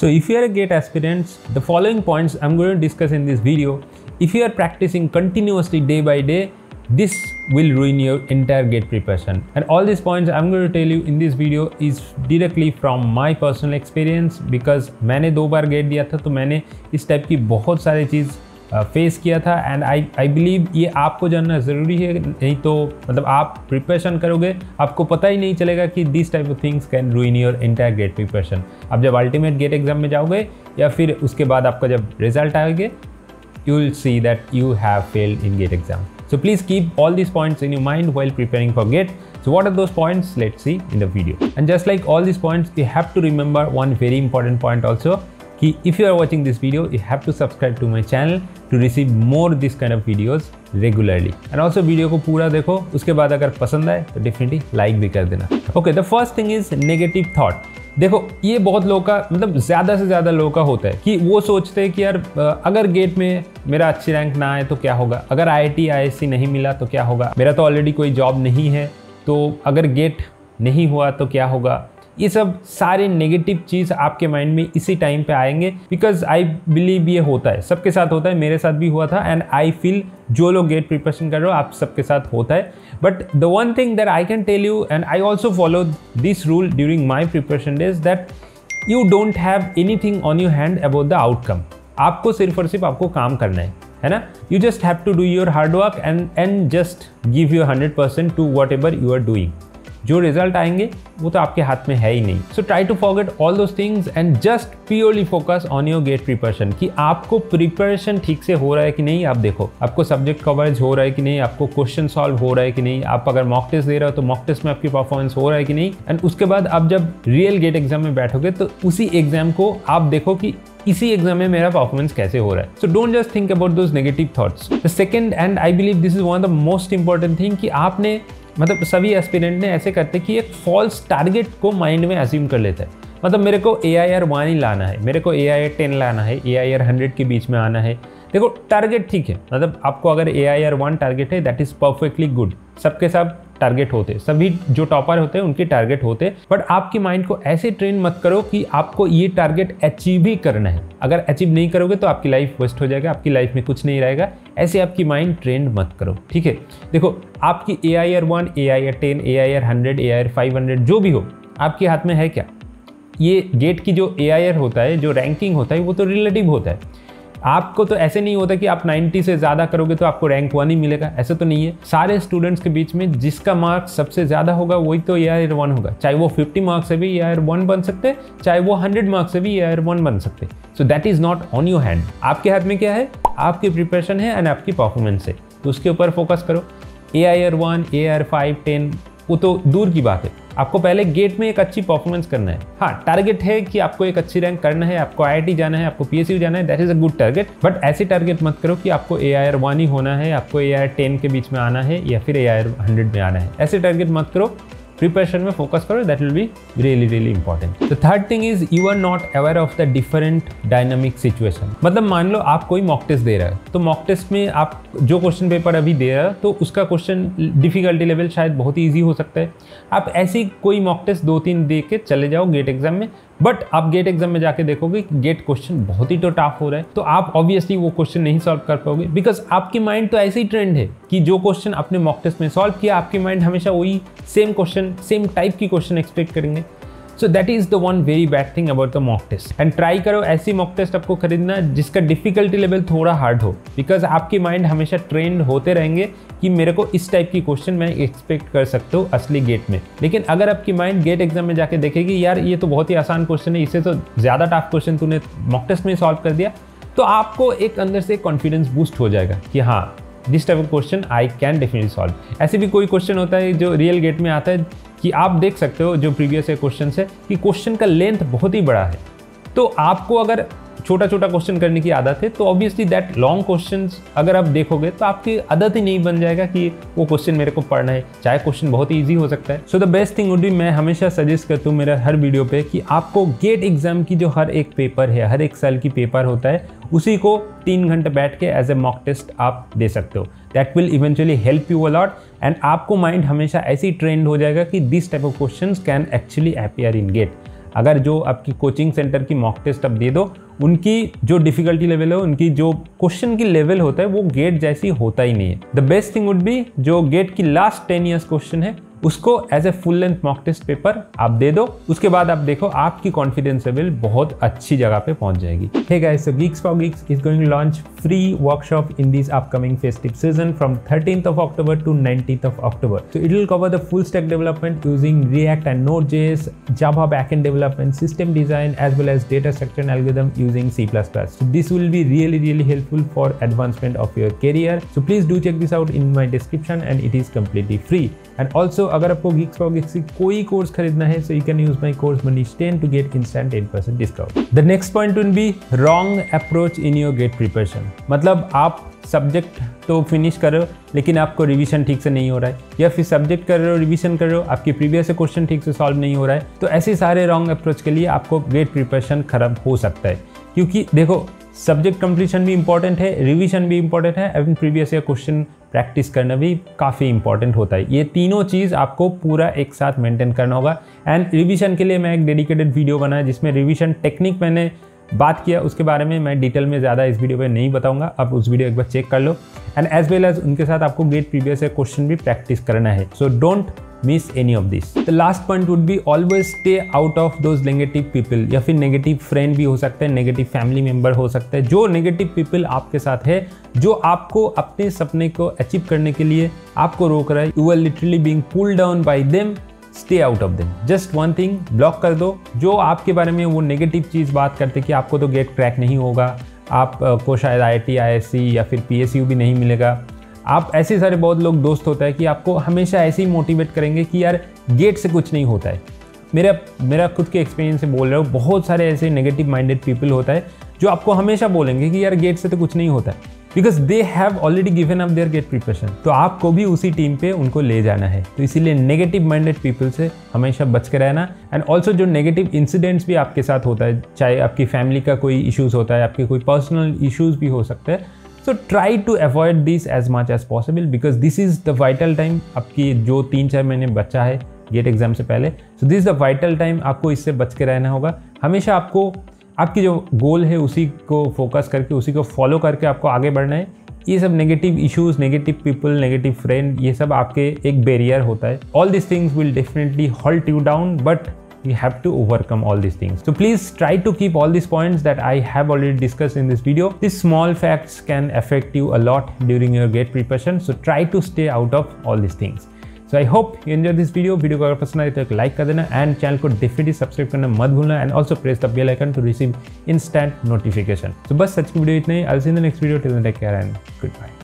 So if you are a GATE aspirants, the following points I'm going to discuss in this video. If you are practicing continuously day by day, this will ruin your entire gate preparation and all these points i'm going to tell you in this video is directly from my personal experience because मैंने दो बार gate दिया था तो मैंने इस type की बहुत सारी चीज़ फेस किया था एंड आई आई बिलीव ये आपको जानना ज़रूरी है, नहीं तो मतलब आप प्रिपरेशन करोगे, आपको पता ही नहीं चलेगा कि this type of things can ruin your entire GATE preparation आप जब अल्टीमेट गेट एग्ज़ाम में जाओगे, या फिर उसके बाद आपका जब रिज़ल्ट आएँगे you will see that you have failed in GATE exam so please keep all this points in you mind well preparing for GATE so what are those points let see in the video and just like all this points you have to remember one very important point also कि if you are watching this video you have to subscribe to my channel to receive more this kind of videos regularly and also video को पूरा देखो, उसके बाद अगर पसंद आए तो डेफिनेटली लाइक भी कर देना। Okay the first thing is negative thought देखो, ये बहुत लोग का मतलब ज़्यादा से ज़्यादा लोगों का होता है कि वो सोचते हैं कि यार अगर गेट में मेरा अच्छी रैंक ना आए तो क्या होगा? अगर आई आई नहीं मिला तो क्या होगा? मेरा तो ऑलरेडी कोई जॉब नहीं है तो अगर गेट नहीं हुआ तो क्या होगा? ये सब सारे नेगेटिव चीज़ आपके माइंड में इसी टाइम पे आएँगे। बिकॉज़ आई बिलीव ये होता है। सबके साथ होता है, मेरे साथ भी हुआ था एंड आई फील जो लोग गेट प्रिपरेशन कर रहे हो, आप सबके साथ होता है। But the one thing that I can tell you and I also follow this rule during my preparation days that you don't have anything on your hand about the outcome आपको सिर्फ़ और सिर्फ़ आपको काम करना है है ना? You just have to do your hard work and and just give your hundred percent to whatever you are doing जो रिज़ल्ट आएँगे, वो तो आपके हाथ में है ही नहीं। So try to forget all those things and just purely focus on your GATE preparation कि आपको प्रिपरेशन ठीक से हो रहा है कि नहीं, आप देखो, आपको सब्जेक्ट कवरेज हो रहा है कि नहीं, आपको क्वेश्चन सॉल्व हो रहा है कि नहीं, आप अगर मॉक टेस्ट दे रहे हो तो मॉक टेस्ट में आपकी परफॉर्मेंस हो रहा है कि नहीं। एंड उसके बाद आप जब रियल गेट एग्ज़ाम में बैठोगे तो उसी एग्ज़ाम को आप देखो कि इसी एग्ज़ाम में मेरा परफॉर्मेंस कैसे हो रहा है। So don't just think about those negative thoughts the second and I believe this is one of the most important thing कि आपने मतलब सभी एस्पिरेंट ने ऐसे करते कि एक फॉल्स टारगेट को माइंड में अज्यूम कर लेता है। मतलब मेरे को ए आई आर वन ही लाना है, मेरे को ए आई आर टेन लाना है ए आई आर हंड्रेड के बीच में आना है। देखो टारगेट ठीक है मतलब आपको अगर A I R one target है दैट इज़ परफेक्टली गुड सबके सब टारगेट होते। सभी जो टॉपर होते हैं, उनके टारगेट होते। बट आपकी माइंड को ऐसे ट्रेन मत करो कि आपको ये टारगेट अचीव ही करना है। अगर अचीव नहीं करोगे तो आपकी लाइफ वेस्ट हो जाएगा, आपकी लाइफ में कुछ नहीं रहेगा। ऐसे आपकी माइंड ट्रेंड मत करो, ठीक है? देखो, आपकी A I R one A I R ten A I R hundred A I R five hundred जो भी हो, आपके हाथ में है क्या? ये गेट की जो ए आई आर होता है, जो रैंकिंग होता है, वो तो रिलेटिव होता है। आपको तो ऐसे नहीं होता कि आप 90 से ज़्यादा करोगे तो आपको रैंक वन ही मिलेगा, ऐसा तो नहीं है। सारे स्टूडेंट्स के बीच में जिसका मार्क्स सबसे ज़्यादा होगा, वही तो ए वन होगा। चाहे वो 50 मार्क्स से भी ए वन बन सकते हैं, चाहे वो 100 मार्क्स से भी ए वन बन सकते हैं। So that is not on your hand आपके हाथ में क्या है? आपकी प्रिपरेशन है एंड आपकी परफॉर्मेंस है। तो उसके ऊपर फोकस करो। A I R one A R five ten वो तो दूर की बात है। आपको पहले गेट में एक अच्छी परफॉर्मेंस करना है। हाँ टारगेट है कि आपको एक अच्छी रैंक करना है, आपको आई जाना है, आपको पी जाना है that is a good target but ऐसे टारगेट मत करो कि आपको ए आई ही होना है, आपको ए आई के बीच में आना है या फिर ए आई में आना है। ऐसे टारगेट मत करो प्रिपरेशन में फोकस करो that will be really really important the third thing is you are not aware of the different dynamic situation मतलब मान लो आप कोई मॉक टेस्ट दे रहे हो तो मॉक टेस्ट में आप जो क्वेश्चन पेपर अभी दे रहे हो तो उसका क्वेश्चन डिफिकल्टी लेवल शायद बहुत ईजी हो सकता है। आप ऐसी कोई मॉक टेस्ट दो तीन दे के चले जाओ गेट एग्ज़ाम में बट आप गेट एग्ज़ाम में जाके देखोगे गेट क्वेश्चन बहुत ही तो टफ हो रहा है। तो आप ऑब्वियसली वो क्वेश्चन नहीं सॉल्व कर पाओगे। बिकॉज़ आपकी माइंड तो ऐसे ही ट्रेंड है कि जो क्वेश्चन आपने मॉक टेस्ट में सॉल्व किया, आपकी माइंड हमेशा वही सेम क्वेश्चन सेम टाइप की क्वेश्चन एक्सपेक्ट करेंगे। So that is the one very bad thing about the mock test and try करो, ऐसी मॉक टेस्ट आपको खरीदना जिसका डिफिकल्टी लेवल थोड़ा हार्ड हो। बिकॉज़ आपकी माइंड हमेशा ट्रेंड होते रहेंगे कि मेरे को इस टाइप की क्वेश्चन मैं एक्सपेक्ट कर सकता हूँ असली गेट में। लेकिन अगर आपकी माइंड गेट एग्ज़ाम में जाके देखेगी यार ये तो बहुत ही आसान क्वेश्चन है, इसे तो ज़्यादा टफ क्वेश्चन तूने मॉक टेस्ट में सॉल्व कर दिया तो आपको एक अंदर से कॉन्फिडेंस बूस्ट हो जाएगा कि हाँ this type of question I can definitely solve ऐसे भी कोई क्वेश्चन होता है जो रियल गेट में आता है कि आप देख सकते हो जो प्रीवियस क्वेश्चन है कि क्वेश्चन का लेंथ बहुत ही बड़ा है। तो आपको अगर छोटा छोटा क्वेश्चन करने की आदत है तो ऑब्वियसली दैट लॉन्ग क्वेश्चन अगर आप देखोगे तो आपकी आदत ही नहीं बन जाएगा कि वो क्वेश्चन मेरे को पढ़ना है। चाहे क्वेश्चन बहुत ईजी हो सकता है। So the best thing would भी मैं हमेशा सजेस्ट करता हूँ मेरा हर वीडियो पे कि आपको गेट एग्ज़ाम की जो हर एक पेपर है, हर एक साल की पेपर होता है, उसी को तीन घंटे बैठ के एज ए मॉक टेस्ट आप दे सकते हो। That will eventually help you a lot and आपको माइंड हमेशा ऐसी ट्रेंड हो जाएगा कि this type of question can actually appear in GATE अगर जो आपकी कोचिंग सेंटर की मॉक टेस्ट आप दे दो उनकी जो डिफिकल्टी लेवल है, उनकी जो क्वेश्चन की लेवल होता है, वो गेट जैसी होता ही नहीं है। The best thing would be जो गेट की लास्ट टेन ईयर्स क्वेश्चन है उसको as a full length mock test paper आप दे दो, उसके बाद आप देखो आपकी कॉन्फिडेंस लेवल बहुत अच्छी जगह पे पहुँच जाएगी। Hey guys so GeeksforGeeks is going launch free workshop in this upcoming festive season from thirteen of October to nineteen of October so it will cover the full stack development using React and Node JS Java back end development system design as well as data structure algorithm using C plus plus this will be really really helpful for advancement of your career so please do check this out in my description and it is completely free and also अगर आपको for Geeks की कोई course खरीदना है, so you can use my course Manish 10 to get instant 10% discount. The next point will be wrong approach in your gate preparation. मतलब आप subject तो finish कर रहे हो, लेकिन आपको रिवीजन ठीक से नहीं हो रहा है या फिर सब्जेक्ट कर रहे हो रिवीजन कर रहे हो, आपकी प्रीवियस क्वेश्चन ठीक से सॉल्व नहीं हो रहा है तो ऐसे सारे रॉन्ग अप्रोच के लिए आपको गेट प्रिपरेशन खराब हो सकता है क्योंकि देखो सब्जेक्ट कंप्लीशन भी इंपॉर्टेंट है रिवीजन भी इंपॉर्टेंट है एवं प्रीवियस ईयर क्वेश्चन प्रैक्टिस करना भी काफ़ी इंपॉर्टेंट होता है। ये तीनों चीज़ आपको पूरा एक साथ मेंटेन करना होगा। एंड रिवीजन के लिए मैं एक डेडिकेटेड वीडियो बनाया, जिसमें रिवीजन टेक्निक मैंने बात किया। उसके बारे में मैं डिटेल में ज़्यादा इस वीडियो पे नहीं बताऊँगा। आप उस वीडियो एक बार चेक कर लो। एंड एज वेल एज उनके साथ आपको गेट प्रीवियस ईयर क्वेश्चन भी प्रैक्टिस करना है। So don't miss any of this the last point would be always stay out of those negative people या फिर नेगेटिव फ्रेंड भी हो सकते हैं नेगेटिव फैमिली मेंबर हो सकता है, जो नेगेटिव पीपल आपके साथ है, जो आपको अपने सपने को अचीव करने के लिए आपको रोक रहा है you are literally being pull down by them stay out of them just one thing block कर दो। जो आपके बारे में वो नेगेटिव चीज़ बात करते कि आपको तो गेट क्रैक नहीं होगा आपको शायद आई आई टी सी या फिर पी एस यू भी नहीं मिलेगा आप ऐसे सारे बहुत लोग दोस्त होता है कि आपको हमेशा ऐसे ही मोटिवेट करेंगे कि यार गेट से कुछ नहीं होता है। मेरा मेरा खुद के एक्सपीरियंस से बोल रहा हूँ, बहुत सारे ऐसे नेगेटिव माइंडेड पीपल होता है जो आपको हमेशा बोलेंगे कि यार गेट से तो कुछ नहीं होता। है because they have already given up their GATE preparation तो आपको भी उसी टीम पे उनको ले जाना है। तो इसीलिए नेगेटिव माइंडेड पीपल से हमेशा बच के रहना। एंड ऑल्सो जो नेगेटिव इंसिडेंट्स भी आपके साथ होता है, चाहे आपकी फैमिली का कोई इशूज़ होता है, आपके कोई पर्सनल इशूज़ भी हो सकते हैं so try to avoid this as much as possible because this is the vital time आपकी जो तीन चार महीने बच्चा है गेट एग्ज़ाम से पहले। So this is the vital time आपको इससे बच के रहना होगा। हमेशा आपको, आपकी जो गोल है उसी को फोकस करके, उसी को फॉलो करके आपको आगे बढ़ना है। ये सब negative issues negative people negative friend ये सब आपके एक बैरियर होता है। All this things will definitely halt you down but you have to overcome all these things. So please try to keep all these points that I have already discussed in this video. These small facts can affect you a lot during your gate preparation. So try to stay out of all these things. So I hope you enjoy this video video को अगर पसंद आए तो एक like कर देना and channel को definitely subscribe करना मत भूलना and also press the bell icon to receive instant notification तो बस सच की वीडियो इतना ही I see the next video till take care and goodbye